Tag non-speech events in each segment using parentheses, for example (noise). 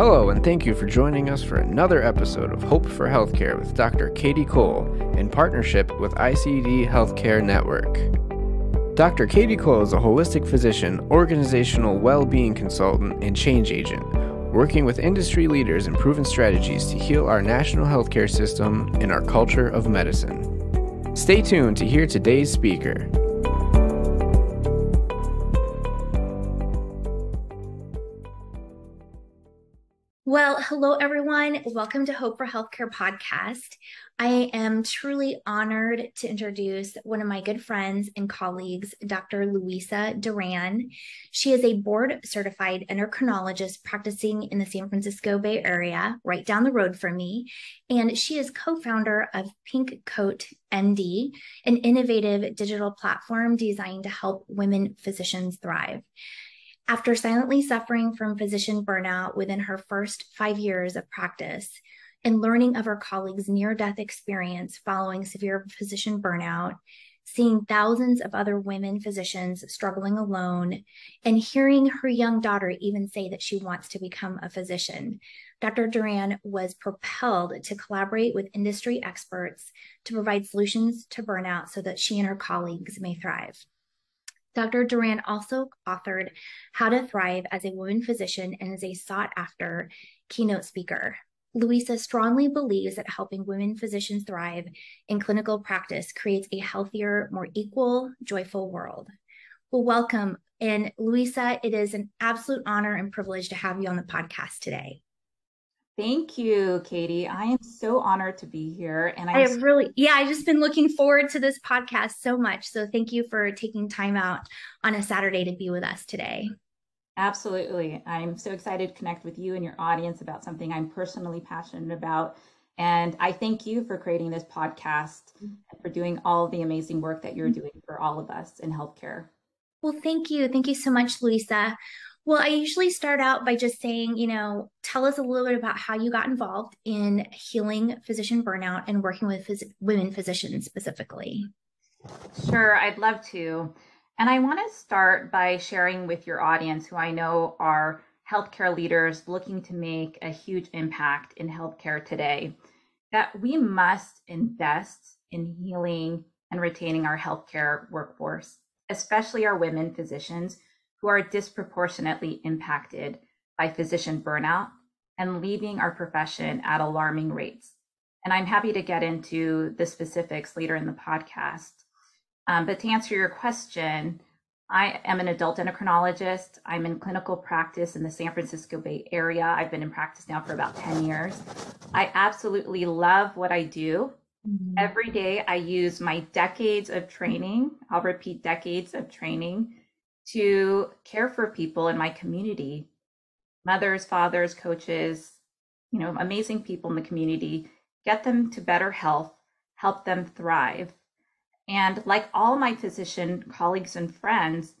Hello, and thank you for joining us for another episode of Hope for Healthcare with Dr. Katie Cole in partnership with ICD Healthcare Network. Dr. Katie Cole is a holistic physician, organizational well being consultant, and change agent, working with industry leaders and proven strategies to heal our national healthcare system and our culture of medicine. Stay tuned to hear today's speaker. Well, hello, everyone. Welcome to Hope for Healthcare podcast. I am truly honored to introduce one of my good friends and colleagues, Dr. Luisa Duran. She is a board certified endocrinologist practicing in the San Francisco Bay Area, right down the road from me. And she is co founder of Pink Coat MD, an innovative digital platform designed to help women physicians thrive. After silently suffering from physician burnout within her first five years of practice and learning of her colleagues' near death experience following severe physician burnout, seeing thousands of other women physicians struggling alone, and hearing her young daughter even say that she wants to become a physician, Dr. Duran was propelled to collaborate with industry experts to provide solutions to burnout so that she and her colleagues may thrive. Dr. Duran also authored How to Thrive as a Woman Physician and is a sought after keynote speaker. Luisa strongly believes that helping women physicians thrive in clinical practice creates a healthier, more equal, joyful world. Well, welcome. And Luisa, it is an absolute honor and privilege to have you on the podcast today. Thank you, Katie. I am so honored to be here. And I have really, yeah, I've just been looking forward to this podcast so much. So thank you for taking time out on a Saturday to be with us today. Absolutely. I'm so excited to connect with you and your audience about something I'm personally passionate about. And I thank you for creating this podcast and for doing all the amazing work that you're mm-hmm. doing for all of us in healthcare. Well, thank you. Thank you so much, Luisa. Well, I usually start out by just saying, you know, tell us a little bit about how you got involved in healing physician burnout and working with phys- women physicians specifically. Sure, I'd love to. And I want to start by sharing with your audience, who I know are healthcare leaders looking to make a huge impact in healthcare today, that we must invest in healing and retaining our healthcare workforce, especially our women physicians who are disproportionately impacted by physician burnout and leaving our profession at alarming rates. And I'm happy to get into the specifics later in the podcast. Um, but to answer your question, I am an adult endocrinologist. I'm in clinical practice in the San Francisco Bay Area. I've been in practice now for about 10 years. I absolutely love what I do. Mm-hmm. Every day I use my decades of training, I'll repeat decades of training to care for people in my community mothers, fathers, coaches, you know, amazing people in the community, get them to better health, help them thrive. And like all my physician colleagues and friends,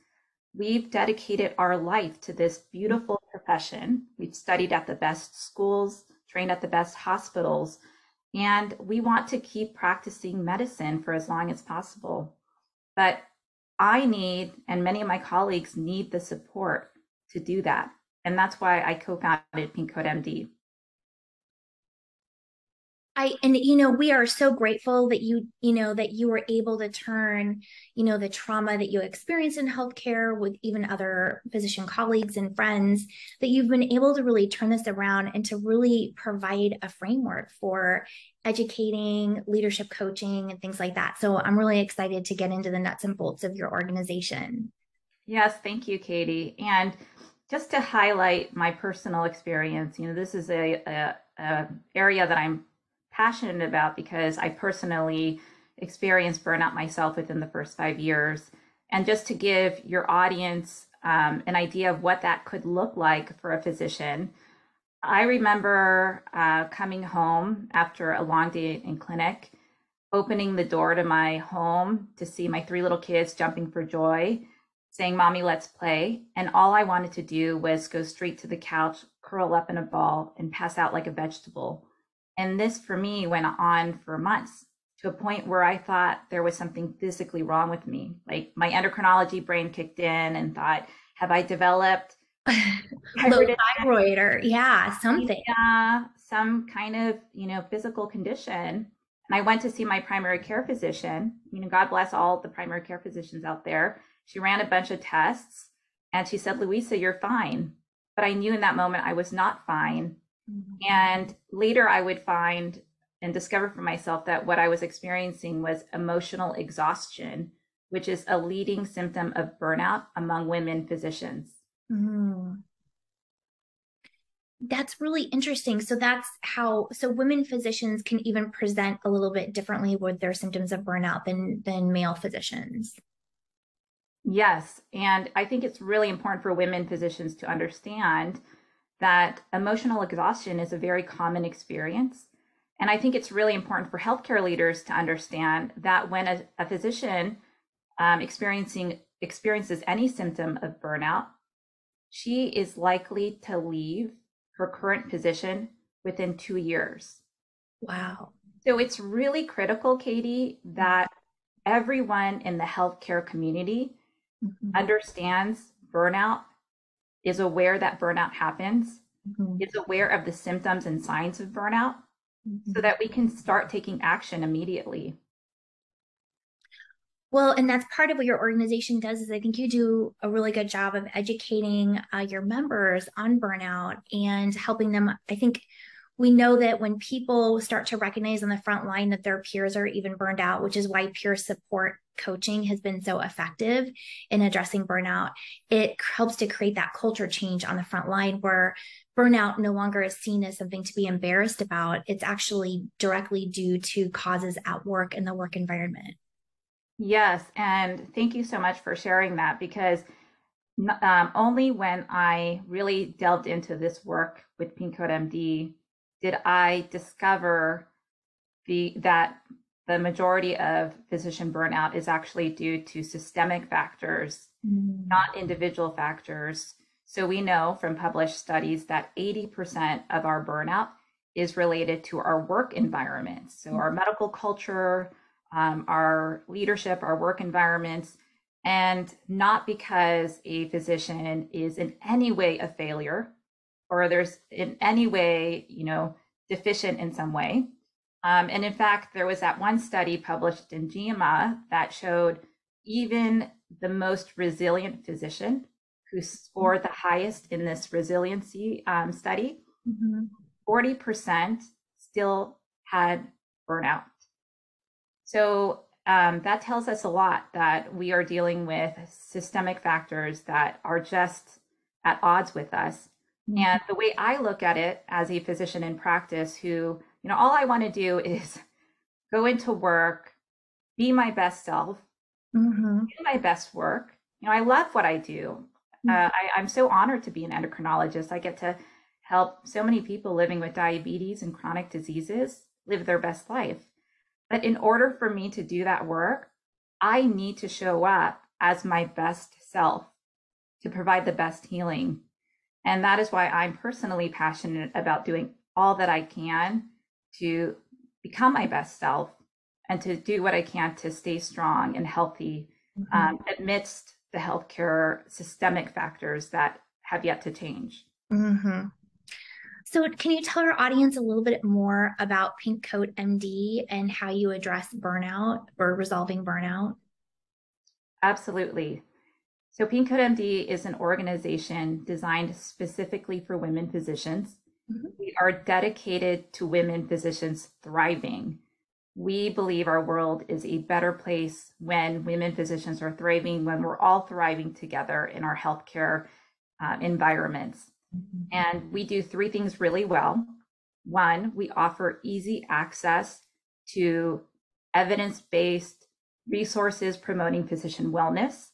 we've dedicated our life to this beautiful profession. We've studied at the best schools, trained at the best hospitals, and we want to keep practicing medicine for as long as possible. But I need, and many of my colleagues need the support to do that. And that's why I co founded Pink Coat MD. I and you know we are so grateful that you you know that you were able to turn you know the trauma that you experienced in healthcare with even other physician colleagues and friends that you've been able to really turn this around and to really provide a framework for educating leadership coaching and things like that. So i'm really excited to get into the nuts and bolts of your organization. Yes thank you katie. And just to highlight my personal experience you know this is a, a, a area that i'm passionate about because I personally experienced burnout myself within the first five years. And just to give your audience um, an idea of what that could look like for a physician, I remember uh, coming home after a long day in clinic, opening the door to my home to see my three little kids jumping for joy, saying, Mommy, let's play. And all I wanted to do was go straight to the couch, curl up in a ball, and pass out like a vegetable. And this for me went on for months to a point where I thought there was something physically wrong with me. Like my endocrinology brain kicked in and thought, have I developed (laughs) low thyroid or yeah, something. Yeah, some kind of, you know, physical condition. And I went to see my primary care physician. You know, God bless all the primary care physicians out there. She ran a bunch of tests and she said, Luisa, you're fine. But I knew in that moment I was not fine. Mm-hmm. And later I would find and discover for myself that what I was experiencing was emotional exhaustion, which is a leading symptom of burnout among women physicians. Mm. That's really interesting. So that's how so women physicians can even present a little bit differently with their symptoms of burnout than than male physicians. Yes, and I think it's really important for women physicians to understand that emotional exhaustion is a very common experience. And I think it's really important for healthcare leaders to understand that when a, a physician um, experiencing experiences any symptom of burnout, she is likely to leave her current position within two years. Wow. So it's really critical, Katie, that everyone in the healthcare community mm-hmm. understands burnout, is aware that burnout happens, mm-hmm. is aware of the symptoms and signs of burnout, mm-hmm. so that we can start taking action immediately. Well, and that's part of what your organization does is I think you do a really good job of educating uh, your members on burnout and helping them. I think we know that when people start to recognize on the front line that their peers are even burned out, which is why peer support coaching has been so effective in addressing burnout, it helps to create that culture change on the front line where burnout no longer is seen as something to be embarrassed about. It's actually directly due to causes at work in the work environment. Yes, and thank you so much for sharing that because um, only when I really delved into this work with Pink Coat MD did I discover the that the majority of physician burnout is actually due to systemic factors, mm. not individual factors. So we know from published studies that 80% of our burnout is related to our work environment. So our medical culture, um, our leadership, our work environments, and not because a physician is in any way a failure or there's in any way, you know, deficient in some way. Um, and in fact, there was that one study published in JAMA that showed even the most resilient physician who scored the highest in this resiliency um, study, mm-hmm. 40% still had burnout. So um, that tells us a lot that we are dealing with systemic factors that are just at odds with us. Mm-hmm. And the way I look at it as a physician in practice, who, you know, all I want to do (laughs) is go into work, be my best self, mm-hmm. do my best work. You know, I love what I do. Mm-hmm. Uh, I, I'm so honored to be an endocrinologist. I get to help so many people living with diabetes and chronic diseases live their best life. But in order for me to do that work, I need to show up as my best self to provide the best healing. And that is why I'm personally passionate about doing all that I can to become my best self and to do what I can to stay strong and healthy mm-hmm. um, amidst the healthcare systemic factors that have yet to change. Mm-hmm. So, can you tell our audience a little bit more about Pink Coat MD and how you address burnout or resolving burnout? Absolutely. So, Pink Coat MD is an organization designed specifically for women physicians. Mm-hmm. We are dedicated to women physicians thriving. We believe our world is a better place when women physicians are thriving, when we're all thriving together in our healthcare uh, environments. Mm-hmm. And we do three things really well. One, we offer easy access to evidence based resources promoting physician wellness.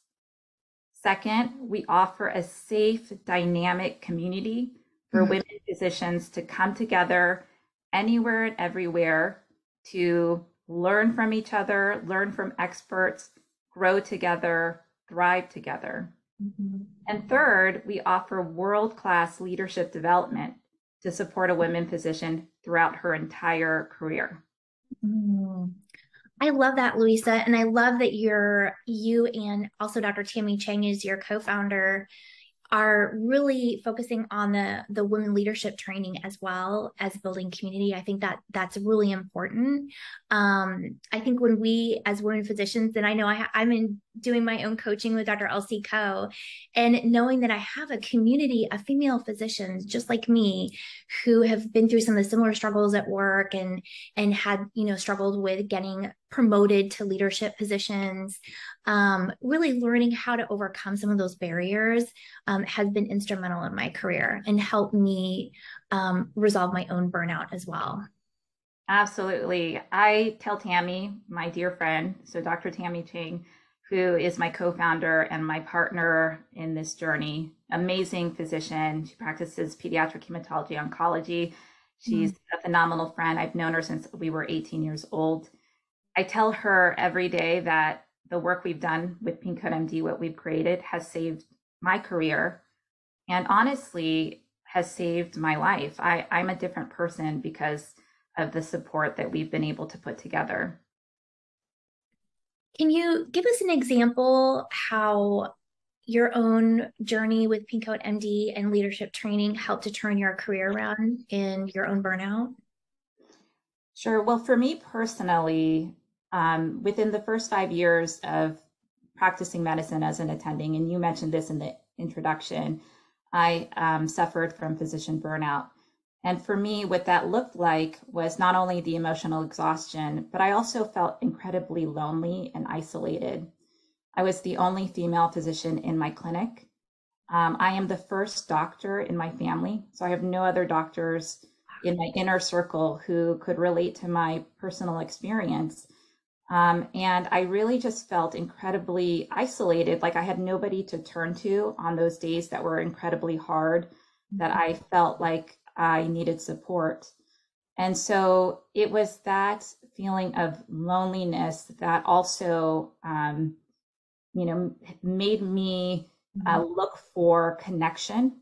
Second, we offer a safe, dynamic community for mm-hmm. women physicians to come together anywhere and everywhere to learn from each other, learn from experts, grow together, thrive together. Mm-hmm. And third, we offer world class leadership development to support a women physician throughout her entire career. Mm. I love that, Luisa. And I love that you're you and also Dr. Tammy Chang is your co-founder are really focusing on the the women leadership training as well as building community i think that that's really important um, i think when we as women physicians and i know I, i'm in doing my own coaching with dr elsie ko and knowing that i have a community of female physicians just like me who have been through some of the similar struggles at work and and had you know struggled with getting promoted to leadership positions um, really learning how to overcome some of those barriers um, has been instrumental in my career and helped me um, resolve my own burnout as well. Absolutely. I tell Tammy, my dear friend, so Dr. Tammy Ching, who is my co founder and my partner in this journey, amazing physician. She practices pediatric hematology oncology. She's mm-hmm. a phenomenal friend. I've known her since we were 18 years old. I tell her every day that the work we've done with Pink Coat MD, what we've created, has saved my career and honestly has saved my life. I, I'm a different person because of the support that we've been able to put together. Can you give us an example how your own journey with Pink Coat MD and leadership training helped to turn your career around in your own burnout? Sure. Well, for me personally, um, within the first five years of practicing medicine as an attending, and you mentioned this in the introduction, I um, suffered from physician burnout. And for me, what that looked like was not only the emotional exhaustion, but I also felt incredibly lonely and isolated. I was the only female physician in my clinic. Um, I am the first doctor in my family, so I have no other doctors in my inner circle who could relate to my personal experience. Um, and I really just felt incredibly isolated, like I had nobody to turn to on those days that were incredibly hard, that I felt like I needed support. And so it was that feeling of loneliness that also, um, you know, made me uh, mm-hmm. look for connection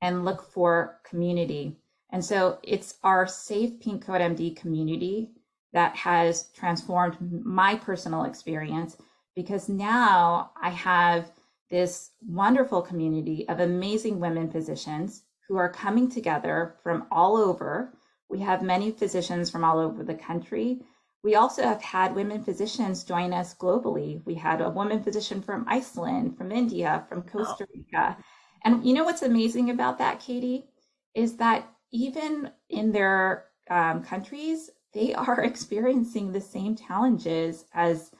and look for community. And so it's our Safe Pink Coat MD community that has transformed my personal experience because now I have this wonderful community of amazing women physicians who are coming together from all over. We have many physicians from all over the country. We also have had women physicians join us globally. We had a woman physician from Iceland, from India, from Costa Rica. And you know what's amazing about that, Katie, is that even in their um, countries, they (laughs) are experiencing the same challenges as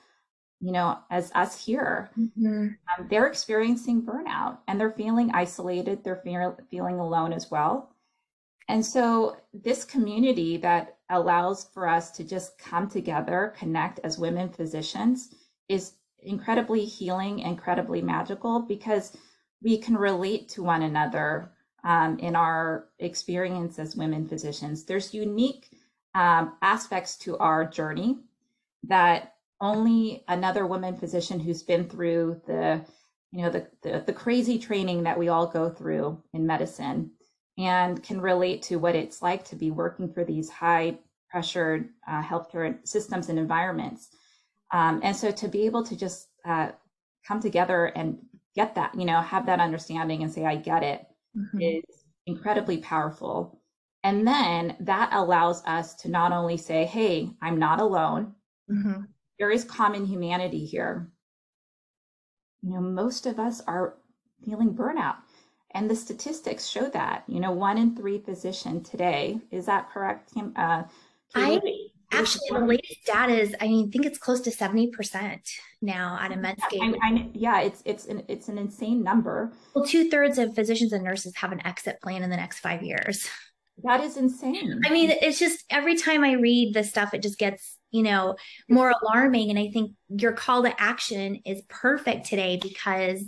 you know as us here. Mm-hmm. um, they're experiencing burnout and they're feeling isolated. They're feel, feeling alone as well. And so this community that allows for us to just come together connect as women physicians is incredibly healing incredibly magical because we can relate to one another um, in our experience as women physicians. There's unique um, aspects to our journey that only another woman physician who's been through the you know the, the, the crazy training that we all go through in medicine and can relate to what it's like to be working for these high pressured uh, healthcare systems and environments um, and so to be able to just uh, come together and get that you know have that understanding and say i get it mm-hmm. is incredibly powerful and then that allows us to not only say, hey, I'm not alone, mm-hmm. there is common humanity here. You know, most of us are feeling burnout. And the statistics show that, you know, one in three physician today, is that correct? Uh, I actually, the latest data is, I mean, I think it's close to 70% now out of Medscape. I, I, yeah, it's, it's, an, it's an insane number. Well, two thirds of physicians and nurses have an exit plan in the next five years. That is insane. I mean, it's just every time I read this stuff, it just gets, you know, more alarming. And I think your call to action is perfect today because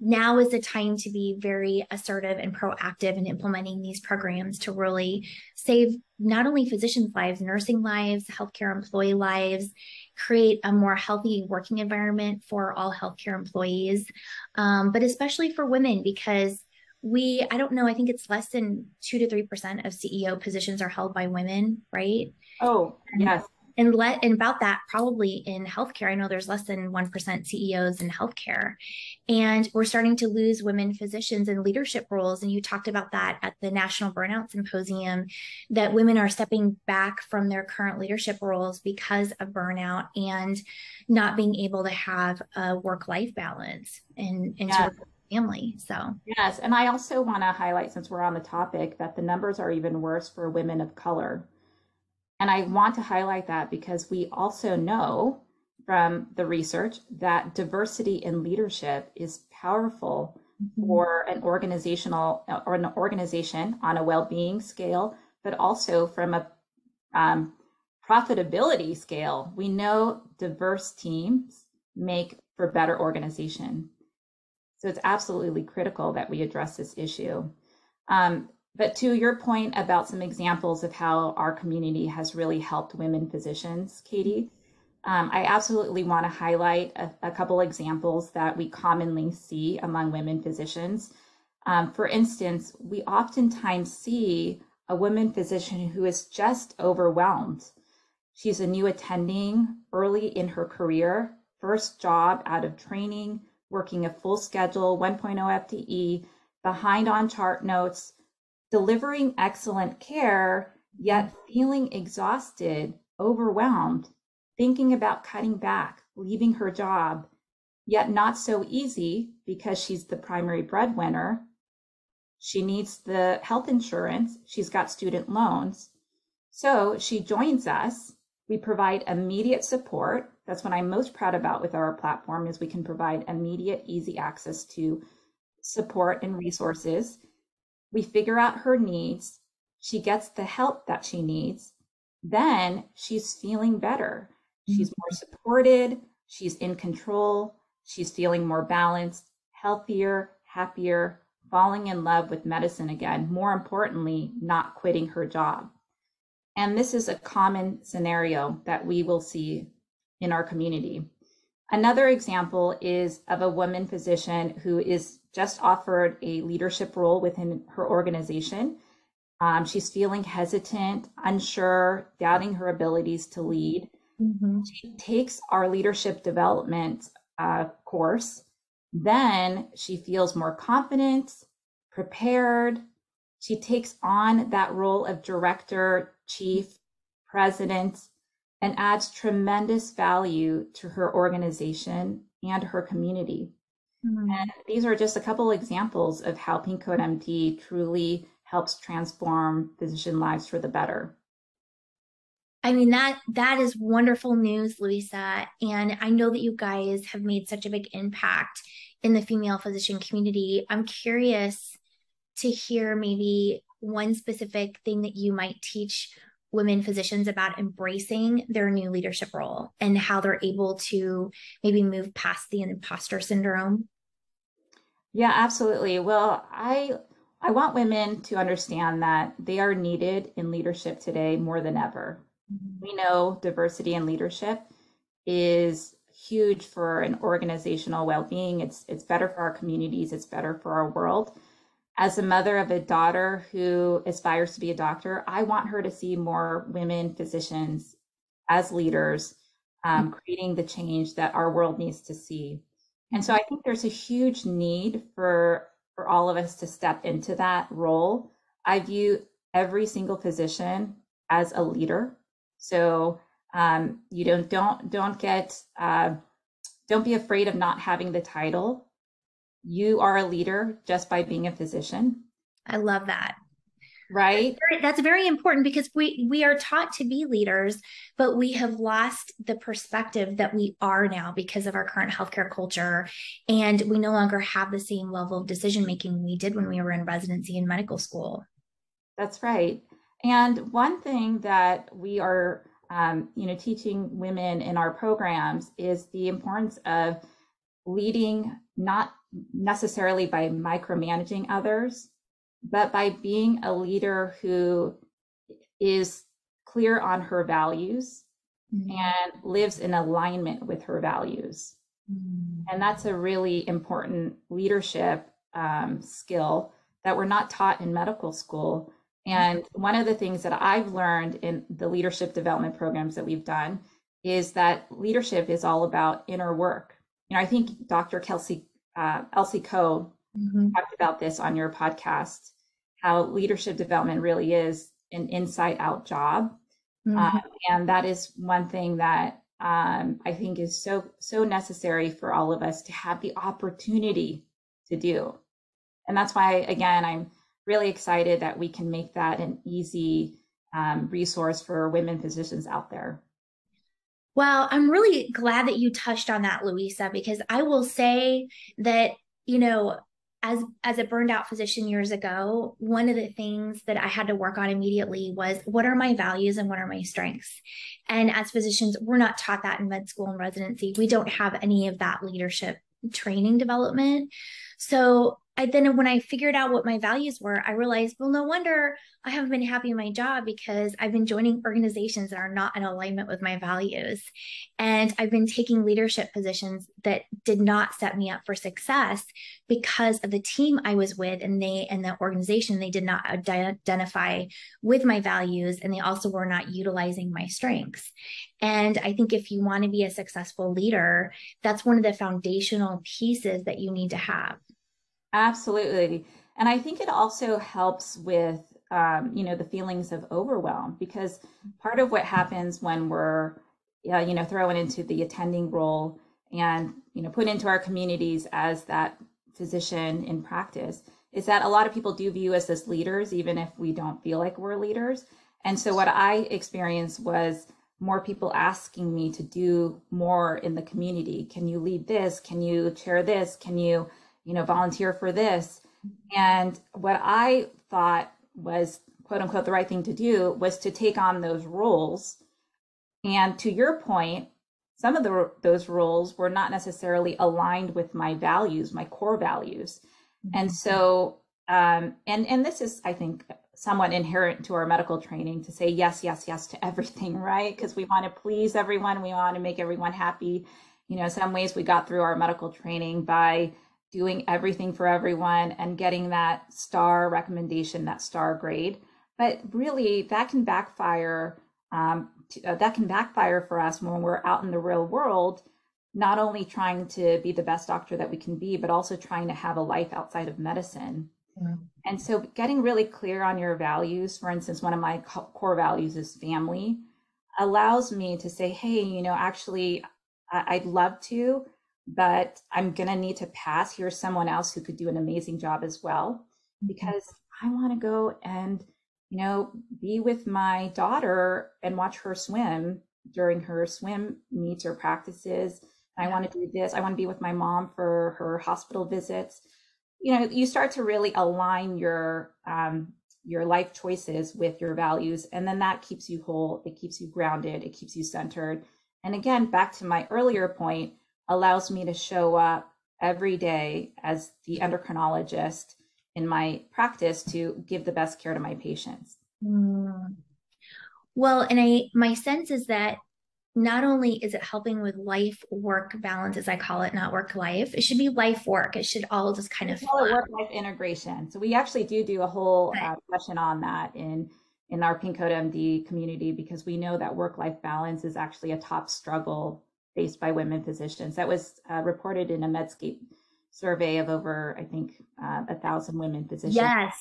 now is the time to be very assertive and proactive in implementing these programs to really save not only physicians' lives, nursing lives, healthcare employee lives, create a more healthy working environment for all healthcare employees, um, but especially for women because we i don't know i think it's less than 2 to 3% of ceo positions are held by women right? Oh yes. and let and about that probably in healthcare i know there's less than 1% ceos in healthcare. And we're starting to lose women physicians in leadership roles and you talked about that at the national burnout symposium that women are stepping back from their current leadership roles because of burnout and not being able to have a work life balance and, and yeah. Family so yes and i also want to highlight since we're on the topic that the numbers are even worse for women of color and I want to highlight that because we also know from the research that diversity in leadership is powerful mm-hmm. for an organizational or an organization on a well-being scale, but also from a um, profitability scale. We know diverse teams make for better organization. So it's absolutely critical that we address this issue. Um, but to your point about some examples of how our community has really helped women physicians, Katie, um, I absolutely want to highlight a, a, couple examples that we commonly see among women physicians. Um, for instance, we oftentimes see a woman physician who is just overwhelmed. She's a new attending early in her career, first job out of training, working a full schedule, 1.0 FTE, behind on chart notes, delivering excellent care, yet feeling exhausted, overwhelmed, thinking about cutting back, leaving her job, yet not so easy because she's the primary breadwinner. She needs the health insurance. She's got student loans. So she joins us. We provide immediate support. That's what I'm most proud about with our platform is we can provide immediate, easy access to support and resources we figure out her needs. She gets the help that she needs. Then she's feeling better. She's mm-hmm. more supported. She's in control. She's feeling more balanced, healthier, happier, falling in love with medicine again. More importantly, not quitting her job. And this is a common scenario that we will see in our community. Another example is of a woman physician who is just offered a leadership role within her organization. Um, she's feeling hesitant, unsure, doubting her abilities to lead. Mm-hmm. She takes our leadership development uh, course. Then she feels more confident, prepared. She takes on that role of director, chief, president, and adds tremendous value to her organization and her community. Mm-hmm. And these are just a couple examples of how Pink Coat MD truly helps transform physician lives for the better. I mean that that is wonderful news, Luisa, and I know that you guys have made such a big impact in the female physician community. I'm curious to hear maybe one specific thing that you might teach women physicians about embracing their new leadership role and how they're able to maybe move past the imposter syndrome? Yeah, absolutely. Well, I I want women to understand that they are needed in leadership today more than ever. Mm-hmm. We know diversity in leadership is huge for an organizational well-being. It's it's better for our communities, it's better for our world as a mother of a daughter who aspires to be a doctor, I want her to see more women physicians as leaders, um, creating the change that our world needs to see. And so I think there's a huge need for for all of us to step into that role. I view every single physician as a leader. So um, you don't don't don't get uh, don't be afraid of not having the title you are a leader just by being a physician. I love that. Right? That's very, that's very important because we we are taught to be leaders, but we have lost the perspective that we are now because of our current healthcare culture and we no longer have the same level of decision making we did when we were in residency in medical school. That's right. And one thing that we are um, you know teaching women in our programs is the importance of leading not necessarily by micromanaging others, but by being a leader who is clear on her values mm-hmm. and lives in alignment with her values. Mm-hmm. And that's a really important leadership um, skill that we're not taught in medical school. And one of the things that I've learned in the leadership development programs that we've done is that leadership is all about inner work. You know, I think Dr. Kelsey, uh, Elsie Ko mm-hmm. talked about this on your podcast, how leadership development really is an inside out job. Mm-hmm. Uh, and that is one thing that um, I think is so, so necessary for all of us to have the opportunity to do. And that's why, again, I'm really excited that we can make that an easy um, resource for women physicians out there. Well, I'm really glad that you touched on that, Luisa, because I will say that, you know, as as a burned out physician years ago, one of the things that I had to work on immediately was what are my values and what are my strengths? And as physicians, we're not taught that in med school and residency. We don't have any of that leadership training development. So I then when I figured out what my values were, I realized, well, no wonder I haven't been happy in my job because I've been joining organizations that are not in alignment with my values. And I've been taking leadership positions that did not set me up for success because of the team I was with and they and the organization they did not identify with my values and they also were not utilizing my strengths. And I think if you want to be a successful leader, that's one of the foundational pieces that you need to have. Absolutely. And I think it also helps with, um, you know, the feelings of overwhelm because part of what happens when we're, uh, you know, thrown into the attending role and, you know, put into our communities as that physician in practice is that a lot of people do view us as leaders, even if we don't feel like we're leaders. And so what I experienced was more people asking me to do more in the community. Can you lead this? Can you chair this? Can you you know, volunteer for this. And what I thought was quote unquote the right thing to do was to take on those roles. And to your point, some of the, those roles were not necessarily aligned with my values, my core values. Mm-hmm. And so, um, and and this is, I think, somewhat inherent to our medical training to say yes, yes, yes to everything, (laughs) right? Because we want to please everyone, we want to make everyone happy. You know, some ways we got through our medical training by doing everything for everyone and getting that star recommendation, that star grade. But really, that can backfire. Um, uh, that can backfire for us when we're out in the real world, not only trying to be the best doctor that we can be, but also trying to have a life outside of medicine. And so, getting really clear on your values, for instance, one of my core values is family, allows me to say, hey, you know, actually, I'd love to, but I'm going to need to pass. Here's someone else who could do an amazing job as well, mm-hmm. because I want to go and, you know, be with my daughter and watch her swim during her swim meets or practices. I want to do this. I want to be with my mom for her hospital visits. You know, you start to really align your um, your life choices with your values, and then that keeps you whole. It keeps you grounded. It keeps you centered. And again, back to my earlier point, allows me to show up every day as the endocrinologist in my practice to give the best care to my patients. Mm. Well, and I my sense is that not only is it helping with life work balance, as I call it, not work life, it should be life work. It should all just kind of work life integration. So we actually do do a whole uh, session on that in in our Pink Coat MD community because we know that work life balance is actually a top struggle faced by women physicians. That was uh, reported in a Medscape survey of over, I think, uh, a thousand women physicians. Yes.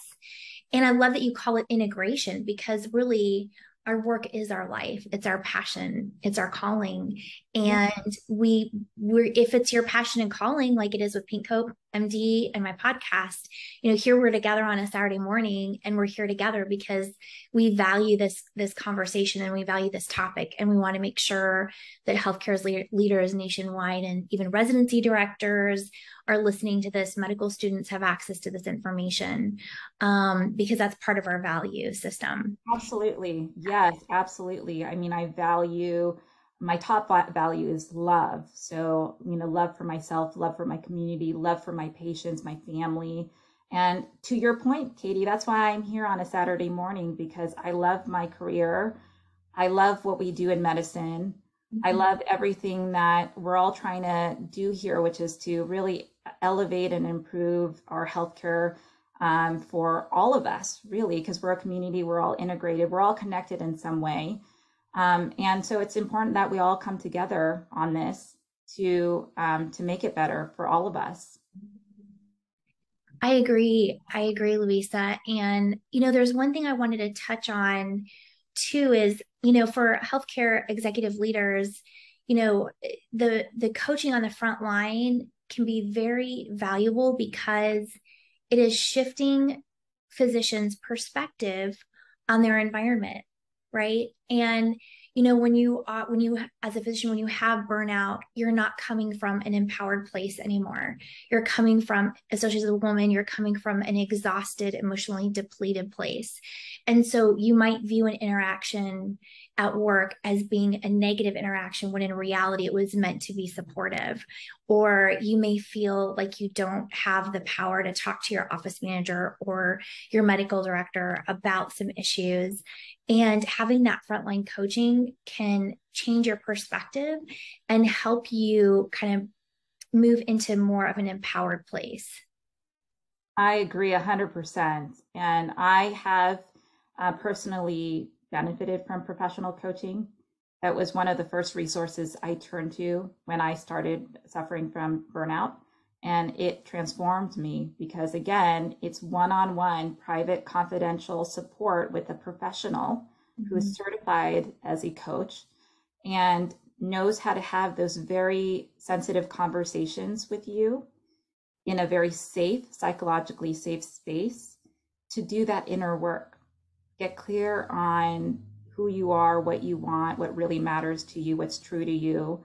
And I love that you call it integration because really our work is our life it's our passion it's our calling and we we're if it's your passion and calling like it is with pink coat md and my podcast you know here we're together on a saturday morning and we're here together because we value this this conversation and we value this topic and we want to make sure that healthcare's leaders nationwide and even residency directors are listening to this medical students have access to this information um, because that's part of our value system. Absolutely. Yes absolutely. I mean i value my top value is love. So you know love for myself love for my community love for my patients my family. And to your point katie that's why i'm here on a saturday morning because i love my career. I love what we do in medicine. Mm-hmm. i love everything that we're all trying to do here which is to really elevate and improve our healthcare um, for all of us, really, because we're a community, we're all integrated, we're all connected in some way. Um, and so it's important that we all come together on this to um, to make it better for all of us. I agree. I agree, Luisa. And you know, there's one thing I wanted to touch on too is you know for healthcare executive leaders, you know the the coaching on the front line can be very valuable because it is shifting physicians' perspective on their environment, right? And you know when you uh, when you as a physician when you have burnout you're not coming from an empowered place anymore you're coming from especially as a woman you're coming from an exhausted emotionally depleted place and so you might view an interaction at work as being a negative interaction when in reality it was meant to be supportive. Or you may feel like you don't have the power to talk to your office manager or your medical director about some issues. And having that frontline coaching can change your perspective and help you kind of move into more of an empowered place. I agree 100%. And I have uh, personally benefited from professional coaching. That was one of the first resources I turned to when I started suffering from burnout. And it transformed me because, again, it's one on one, private, confidential support with a professional mm-hmm. who is mm-hmm. certified as a coach and knows how to have those very sensitive conversations with you in a very safe, psychologically safe space to do that inner work get clear on who you are, what you want, what really matters to you, what's true to you,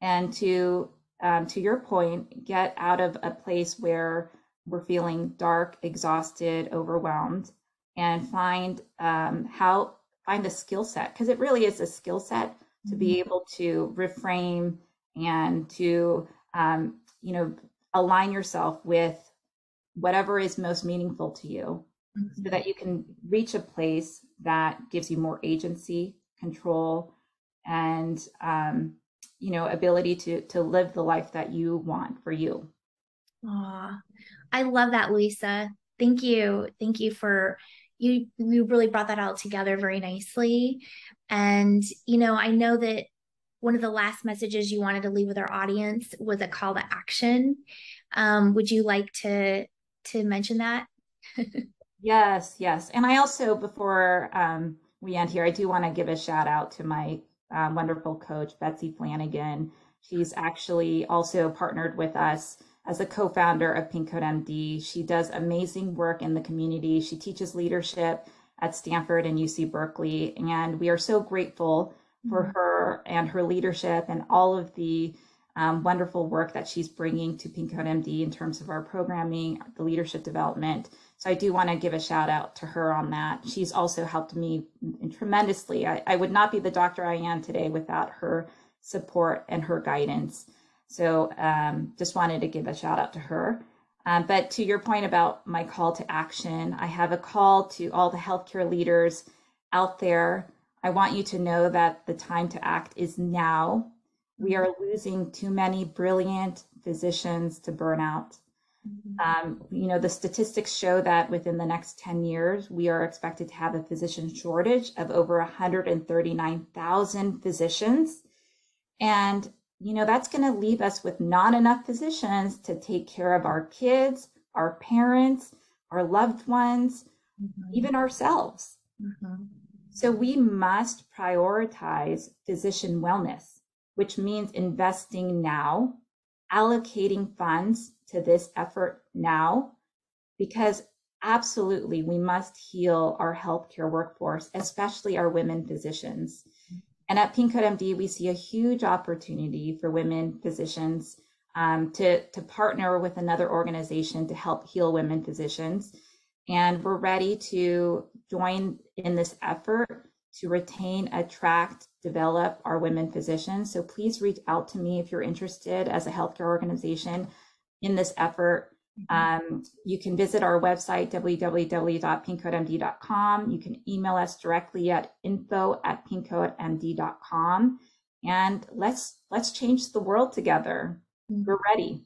and to um, to your point, get out of a place where we're feeling dark, exhausted, overwhelmed, and find um, how find the skill set because it really is a skill set to be mm-hmm. able to reframe and to um, you know align yourself with whatever is most meaningful to you mm-hmm. so that you can reach a place that gives you more agency, control, and um, you know ability to to live the life that you want for you. Aw, I love that, Lisa. Thank you. Thank you for you. You really brought that all together very nicely. And you know, I know that one of the last messages you wanted to leave with our audience was a call to action. Um, would you like to to mention that? (laughs) Yes, yes. And I also, before um, we end here, I do want to give a shout out to my um, wonderful coach, Betsy Flanagan. She's actually also partnered with us as a co-founder of Pink Coat MD. She does amazing work in the community. She teaches leadership at Stanford and UC Berkeley. And we are so grateful for mm-hmm. her and her leadership and all of the um, wonderful work that she's bringing to Pink Coat MD in terms of our programming, the leadership development. So I do want to give a shout out to her on that. She's also helped me tremendously. I, I would not be the doctor I am today without her support and her guidance. So um, just wanted to give a shout out to her. Um, but to your point about my call to action, I have a call to all the healthcare leaders out there. I want you to know that the time to act is now. We are losing too many brilliant physicians to burnout. Mm-hmm. Um, you know, the statistics show that within the next 10 years, we are expected to have a physician shortage of over 139,000 physicians. And, you know, that's going to leave us with not enough physicians to take care of our kids, our parents, our loved ones, mm-hmm. even ourselves. Mm-hmm. So we must prioritize physician wellness, which means investing now, allocating funds to this effort now because absolutely we must heal our healthcare workforce, especially our women physicians. And at Pink Coat MD, we see a huge opportunity for women physicians um, to, to partner with another organization to help heal women physicians. And we're ready to join in this effort to retain, attract, develop our women physicians. So please reach out to me if you're interested as a healthcare organization in this effort. Mm-hmm. Um, you can visit our website, www.pinkcoatmd.com. You can email us directly at info at pinkcoatmd.com. And let's let's change the world together. Mm-hmm. We're ready.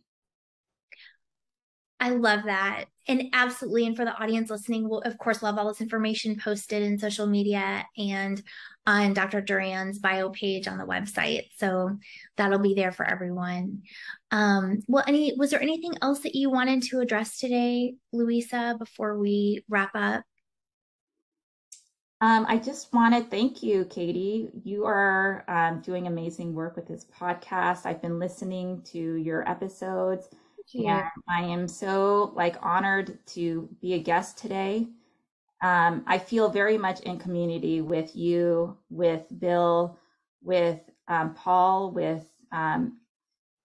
I love that. and absolutely. And for the audience listening, we'll of course love all this information posted in social media and on Dr. Duran's bio page on the website. So that'll be there for everyone. Um, well, any was there anything else that you wanted to address today, Luisa, before we wrap up? Um, I just want to thank you, Katie. You are um, doing amazing work with this podcast. I've been listening to your episodes, and I am so like honored to be a guest today. Um, I feel very much in community with you, with Bill, with um, Paul, with um,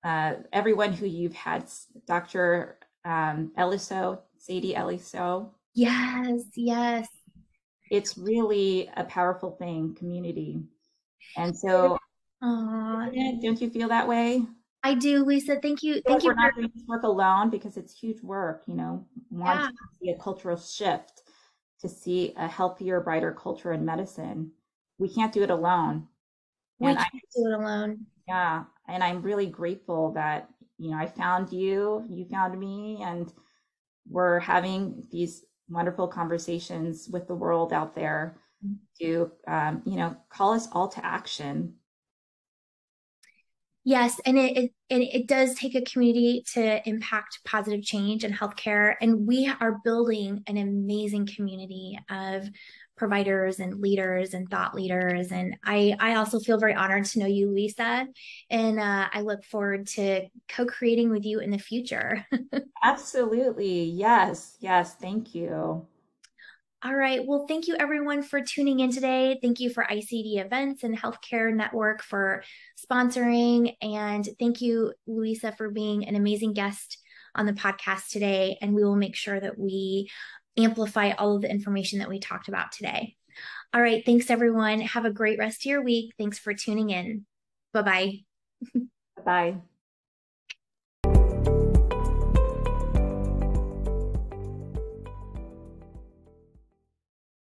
uh, everyone who you've had, Dr. Um, Elisseou, Sadie Elisseou. Yes, yes it's really a powerful thing, community. And so, Aww. don't you feel that way? I do, Luisa. Thank you. Thank you. We're not doing this work alone because it's huge work. You know, want yeah. to see a cultural shift, to see a healthier, brighter culture in medicine. We can't do it alone. We and can't I, do it alone. Yeah, and I'm really grateful that you know I found you, you found me, and we're having these wonderful conversations with the world out there to um, you know call us all to action yes and it, it and it does take a community to impact positive change in healthcare and we are building an amazing community of providers and leaders and thought leaders and i i also feel very honored to know you Luisa and uh, i look forward to co-creating with you in the future. (laughs) Absolutely. Yes yes. Thank you all right. Well, thank you everyone for tuning in today. Thank you for ICD Events and Healthcare Network for sponsoring. And thank you, Luisa, for being an amazing guest on the podcast today. And we will make sure that we amplify all of the information that we talked about today. All right. Thanks, everyone. Have a great rest of your week. Thanks for tuning in. Bye bye. Bye.